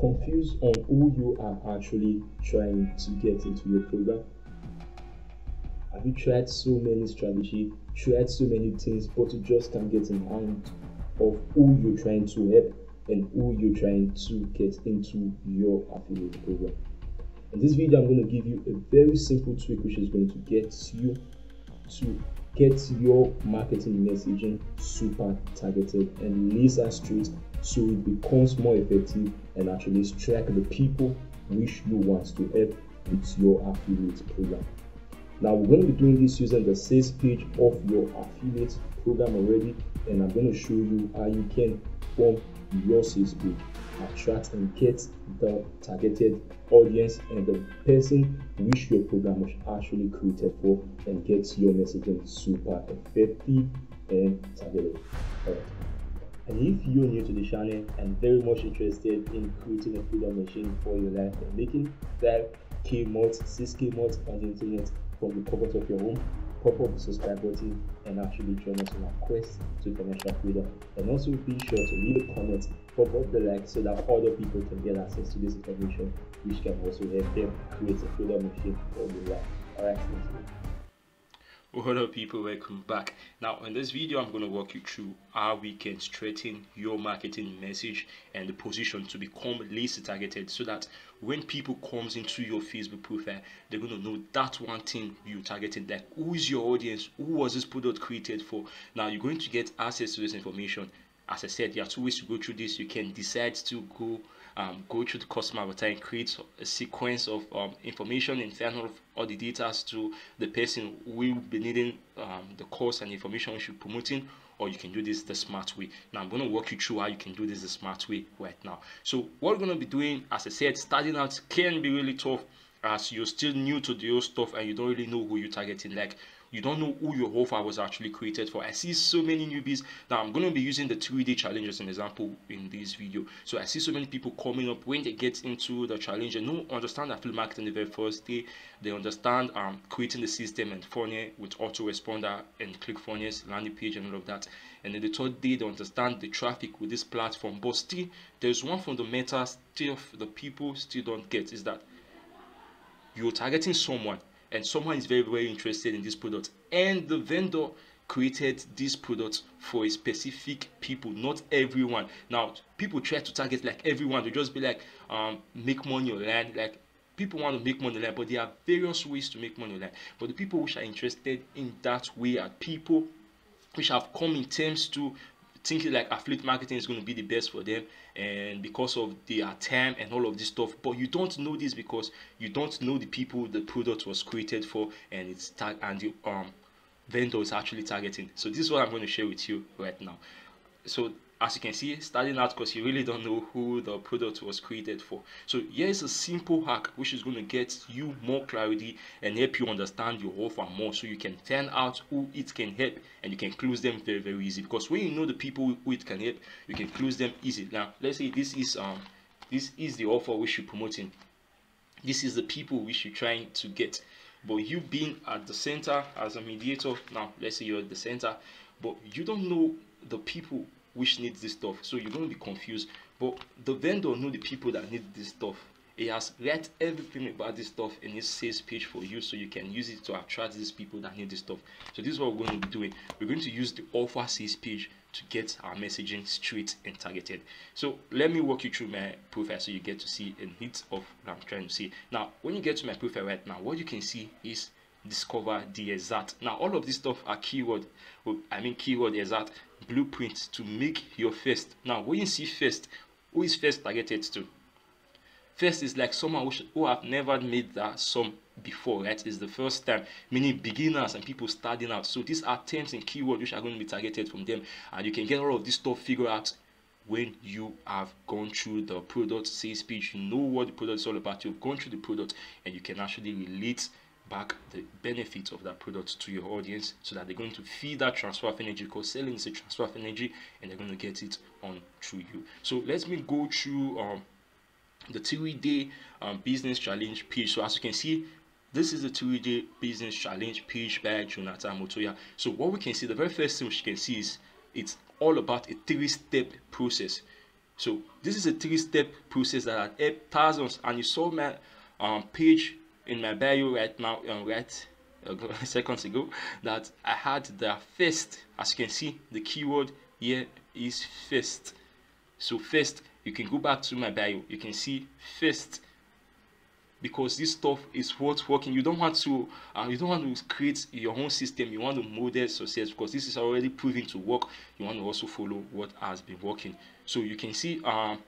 confused on who you are actually trying to get into your program? Have you tried so many strategy, tried so many things, but you just can't get in hand of who you're trying to help and who you're trying to get into your affiliate program? In this video, I'm going to give you a very simple tweak which is going to get you to get your marketing messaging super targeted and laser straight so it becomes more effective and actually strike the people which you want to help with your affiliate program. Now we're going to be doing this using the sales page of your affiliate program already and I'm going to show you how you can form your sales page attract and get the targeted audience and the person which your program was actually created for and get your messaging super effective and targeted. And if you're new to the channel and very much interested in creating a freedom machine for your life and making 5k months, 6k months on the internet from the comfort of your home, pop up the subscribe button and actually join us on our quest to financial freedom. And also be sure to leave a comment, pop up the like so that other people can get access to this information, which can also help them create a freedom machine for their life. Alright. What up people, welcome back. Now in this video I'm going to walk you through how we can straighten your marketing message and the position to become least targeted so that when people comes into your Facebook profile they're going to know that one thing you targeted like who is your audience, who was this product created for. Now you're going to get access to this information. As I said, there are two ways to go through this. You can decide to go um, go through the customer avatar create a sequence of um, information and send all, all the data to the person will be needing um, the course and information which you're promoting or you can do this the smart way. Now i'm going to walk you through how you can do this the smart way right now. So what we're going to be doing as i said starting out can be really tough as you're still new to the old stuff and you don't really know who you're targeting. Like you don't know who your offer was actually created for. I see so many newbies. Now I'm going to be using the 3D challenge as an example in this video. So I see so many people coming up when they get into the challenge and don't understand affiliate marketing the very first day. They understand um, creating the system and funnel with autoresponder and ClickFunnels landing page and all of that. And then the third day they understand the traffic with this platform. But still, there's one fundamental still the people still don't get is that you're targeting someone and someone is very very interested in this product. And the vendor created this product for a specific people not everyone. Now people try to target like everyone. To just be like um make money online. Like people want to make money online but there are various ways to make money online. But the people which are interested in that way are people which have come in terms to thinking like affiliate marketing is going to be the best for them and because of their time and all of this stuff. But you don't know this because you don't know the people the product was created for and it's tag and the um vendor is actually targeting. So this is what i'm going to share with you right now. So as you can see starting out because you really don't know who the product was created for. So here's a simple hack which is going to get you more clarity and help you understand your offer more so you can find out who it can help and you can close them very very easy. Because when you know the people who it can help you can close them easy. Now let's say this is um this is the offer which you're promoting. This is the people which you're trying to get. But you being at the center as a mediator now let's say you're at the center but you don't know the people which needs this stuff. So you're going to be confused. But the vendor know the people that need this stuff. He has read everything about this stuff in his sales page for you so you can use it to attract these people that need this stuff. So this is what we're going to be doing. We're going to use the offer sales page to get our messaging straight and targeted. So let me walk you through my profile so you get to see a hint of what i'm trying to see now when you get to my profile right now what you can see is discover the exact. Now all of this stuff are keyword i mean keyword exact blueprint to make your first. Now when you see first who is first targeted to? First is like someone who, who have never made that sum before right? It's the first time. Meaning beginners and people starting out. So these are terms and keywords which are going to be targeted from them. And you can get all of this stuff figured out when you have gone through the product sales page. You know what the product is all about. You've gone through the product and you can actually relate back the benefits of that product to your audience so that they're going to feed that transfer of energy because selling is a transfer of energy and they're going to get it on through you. So let me go through um, the three day um, business challenge page. So as you can see this is the three day business challenge page by jonathan montoya. So what we can see the very first thing we can see is it's all about a three step process. So this is a three-step process that had helped thousands. And you saw my um, page in my bio right now, um, right uh, seconds ago, that I had the first. As you can see, the keyword here is first. So first, you can go back to my bio. You can see first because this stuff is what's working you don't want to uh, you don't want to create your own system you want to model success because this is already proven to work you want to also follow what has been working so you can see um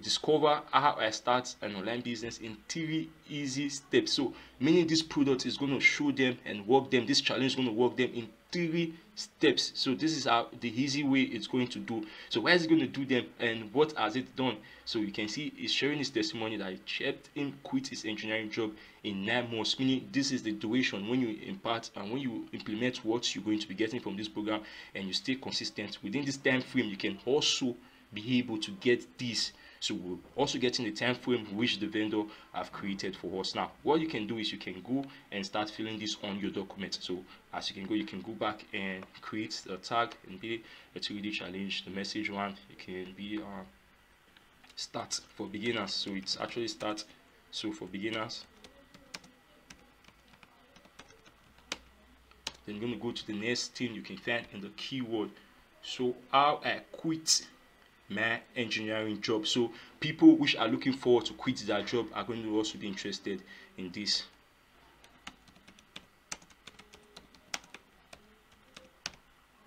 discover how i start an online business in three easy steps. So meaning this product is going to show them and work them. This challenge is going to work them in three steps. So this is how the easy way it's going to do. So where is it going to do them and what has it done? So you can see he's sharing his testimony that he helped him quit his engineering job in nine months meaning this is the duration. When you impart and when you implement what you're going to be getting from this program and you stay consistent within this time frame you can also be able to get this so we're also getting the time frame which the vendor have created for us. Now what you can do is you can go and start filling this on your document. So as you can go you can go back and create a tag and be a 2D challenge. The message one it can be uh, start for beginners. So it's actually start so for beginners. Then you're going to go to the next thing you can find in the keyword. So how i quit my engineering job. So people which are looking forward to quit their job are going to also be interested in this.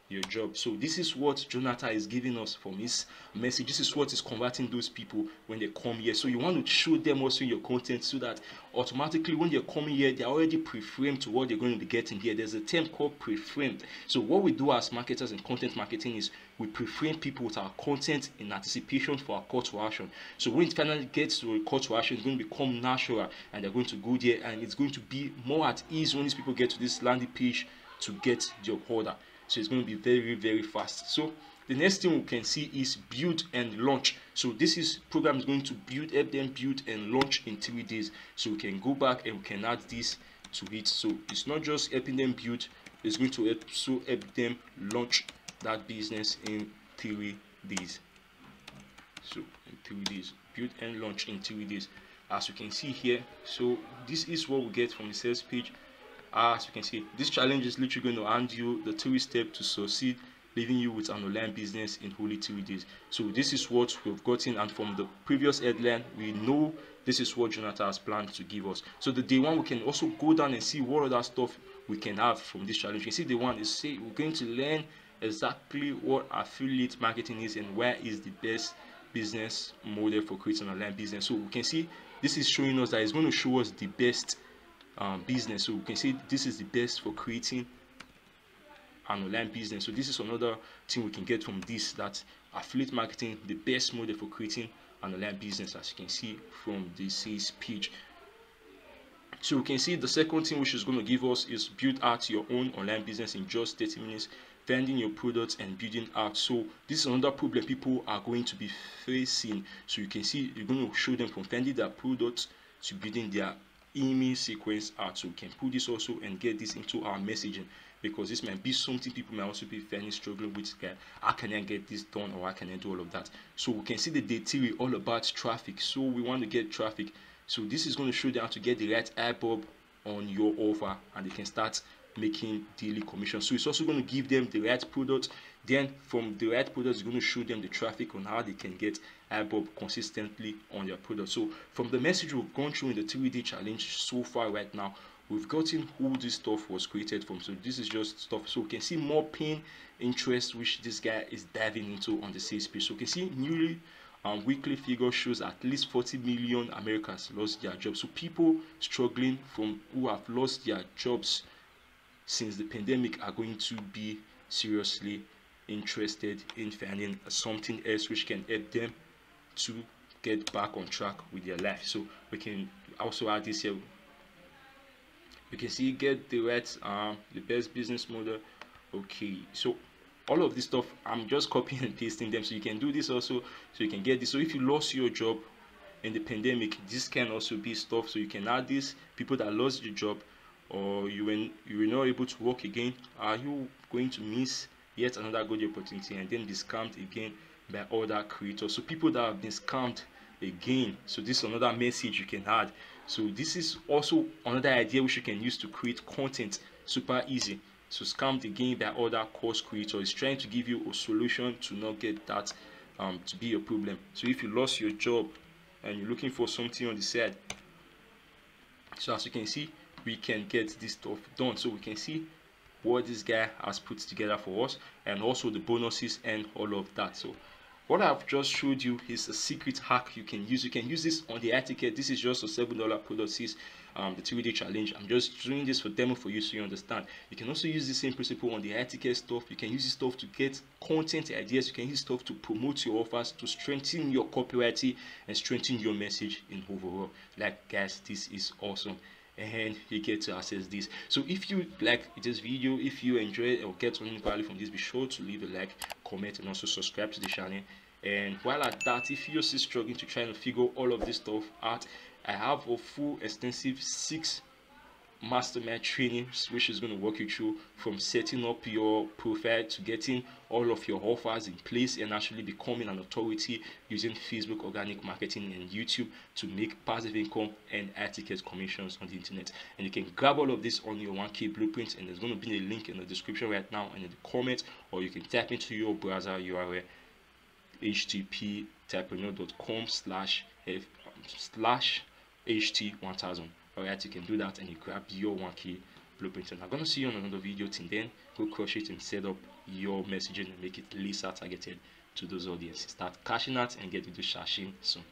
Your job. So this is what jonathan is giving us from his message. This is what is converting those people when they come here. So you want to show them also your content so that automatically when they're coming here they're already pre-framed to what they're going to be getting here. There's a term called pre-framed. So what we do as marketers and content marketing is we pre-frame people with our content in anticipation for our call to action. So when it finally gets to a call to action it's going to become natural and they're going to go there and it's going to be more at ease when these people get to this landing page to get your order. So it's going to be very very fast. So the next thing we can see is build and launch. So this is program is going to build help them build and launch in three days. So we can go back and we can add this to it. So it's not just helping them build it's going to help so help them launch that business in three days. So in three days. Build and launch in three days. As you can see here so this is what we get from the sales page. As you can see this challenge is literally going to hand you the three step to succeed leaving you with an online business in only three days. So this is what we've gotten and from the previous headline we know this is what jonathan has planned to give us. So the day one we can also go down and see what other stuff we can have from this challenge. You see the one is say we're going to learn exactly what affiliate marketing is and where is the best business model for creating an online business. So we can see this is showing us that it's going to show us the best um, business. So we can see this is the best for creating an online business. So this is another thing we can get from this that affiliate marketing the best model for creating an online business as you can see from the sales page. So we can see the second thing which is going to give us is build out your own online business in just 30 minutes finding your products and building out so this is another problem people are going to be facing. So you can see you're going to show them from finding their products to building their email sequence out so we can put this also and get this into our messaging. Because this might be something people might also be fairly struggling with okay, how can i get this done or how can i do all of that? So we can see the day theory all about traffic. So we want to get traffic. So this is going to show them how to get the right iBob on your offer and they can start making daily commission. So it's also going to give them the right product. Then from the right product it's going to show them the traffic on how they can get iBob consistently on their product. So from the message we've gone through in the 3d challenge so far right now we've gotten who this stuff was created from. So this is just stuff. So we can see more pain interest which this guy is diving into on the sales page. So we can see newly um, weekly figure shows at least 40 million Americans lost their jobs. So people struggling from who have lost their jobs since the pandemic are going to be seriously interested in finding something else which can help them to get back on track with their life. So we can also add this here. We can see get the right um the best business model. Okay, so all of this stuff i'm just copying and pasting them. So you can do this also so you can get this. So if you lost your job in the pandemic this can also be stuff. So you can add this. People that lost your job or you were you were not able to work again are you going to miss yet another good opportunity and then be scammed again by other creators? So people that have been scammed again so this is another message you can add. So this is also another idea which you can use to create content super easy so scammed again by other course creators is trying to give you a solution to not get that um, to be a problem. So if you lost your job and you're looking for something on the side so as you can see we can get this stuff done. So we can see what this guy has put together for us and also the bonuses and all of that. So what I've just showed you is a secret hack you can use. You can use this on the high ticket. This is just a seven dollar product. um, the three-day challenge. I'm just doing this for demo for you so you understand. You can also use the same principle on the high ticket stuff. You can use this stuff to get content ideas. You can use stuff to promote your offers, to strengthen your copywriting and strengthen your message in overall. Like guys, this is awesome and you get to access this. So if you like this video if you enjoy or get something value from this be sure to leave a like comment and also subscribe to the channel. And while at that if you're still struggling to try and figure all of this stuff out i have a full extensive six mastermind training which is going to walk you through from setting up your profile to getting all of your offers in place and actually becoming an authority using facebook organic marketing and youtube to make passive income and high ticket commissions on the internet. And you can grab all of this on your 1k blueprint and there's going to be a link in the description right now and in the comments or you can tap into your browser url http typreneur.com slash slash ht1000 alright you can do that and you grab your 1k blueprint. And i'm gonna see you on another video till then. Go crush it and set up your messaging and make it laser targeted to those audiences. Start cashing out and get into shashing soon